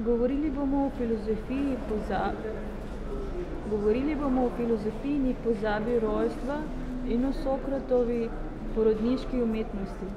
Govorili bomo o filozofiji pozabi. Govorili bomo o filozofijini pozabi rojstva in o Sokratovi porodniški umetnosti.